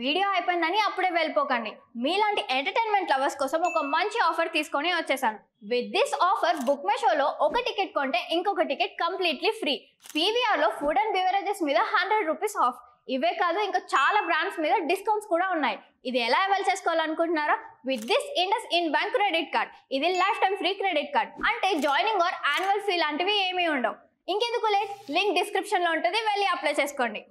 Video అయిపోయిందని అప్పుడే వెళ్ళిపోకండి. మీలాంటి ఎంటర్టైన్మెంట్ లవర్స్ కోసం ఒక మంచి ఆఫర్ తీసుకొని వచ్చేసాను. With this offer book my షోలో ఒక టికెట్ కొంటే ఇంకొక టికెట్ కంప్లీట్లీ ఫ్రీ పీవీఆర్లో ఫుడ్ అండ్ బెవరేజెస్ మీద హండ్రెడ్ రూపీస్ ఆఫ్ ఇవే కాదు ఇంకా చాలా బ్రాండ్స్ మీద డిస్కౌంట్స్ కూడా ఉన్నాయి. ఇది ఎలా avail చేసుకోవాలనుకుంటున్నారా? With this IndusInd bank credit card ఇది lifetime free credit card అంటే జాయినింగ్ ఆర్ యాన్యువల్ ఫీ లాంటివి ఏమీ ఉండవు. ఇంకెందుకు లేట్ లింక్ డిస్క్రిప్షన్లో ఉంటుంది వెళ్ళి అప్లై చేసుకోండి.